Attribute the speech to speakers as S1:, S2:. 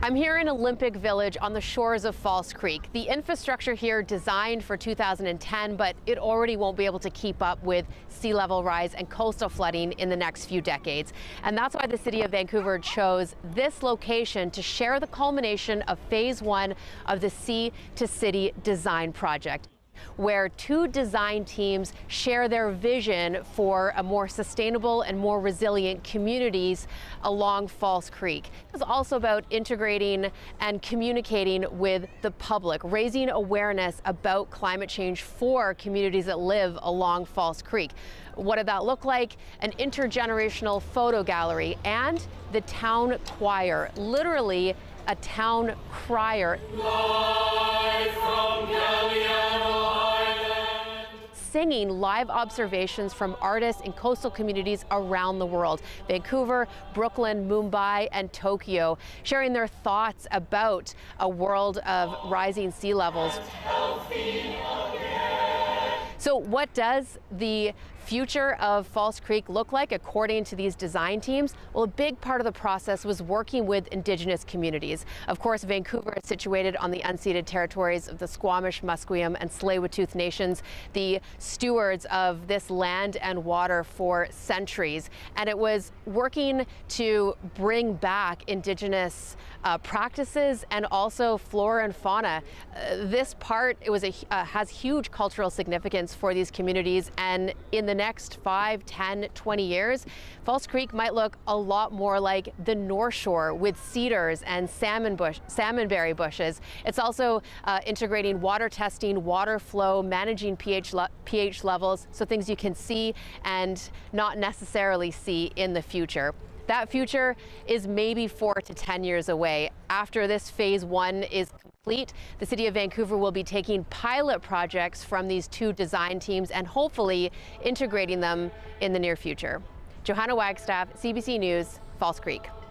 S1: I'm here in Olympic Village on the shores of False Creek. The infrastructure here designed for 2010, but it already won't be able to keep up with sea level rise and coastal flooding in the next few decades. And that's why the city of Vancouver chose this location to share the culmination of phase one of the Sea to City design project where two design teams share their vision for a more sustainable and more resilient communities along False Creek. It's also about integrating and communicating with the public, raising awareness about climate change for communities that live along False Creek. What did that look like? An intergenerational photo gallery and the town choir, literally a town crier. Singing live observations from artists in coastal communities around the world Vancouver, Brooklyn, Mumbai, and Tokyo, sharing their thoughts about a world of rising sea levels. So, what does the future of False Creek look like according to these design teams? Well, a big part of the process was working with Indigenous communities. Of course, Vancouver is situated on the unceded territories of the Squamish, Musqueam, and Tsleil-Waututh nations, the stewards of this land and water for centuries. And it was working to bring back Indigenous uh, practices and also flora and fauna. Uh, this part it was a, uh, has huge cultural significance for these communities and in the next 5, 10, 20 years, False Creek might look a lot more like the North Shore with cedars and salmon bush, salmonberry bushes. It's also uh, integrating water testing, water flow, managing pH, le pH levels, so things you can see and not necessarily see in the future. That future is maybe four to 10 years away. After this phase one is complete, the City of Vancouver will be taking pilot projects from these two design teams and hopefully integrating them in the near future. Johanna Wagstaff, CBC News, False Creek.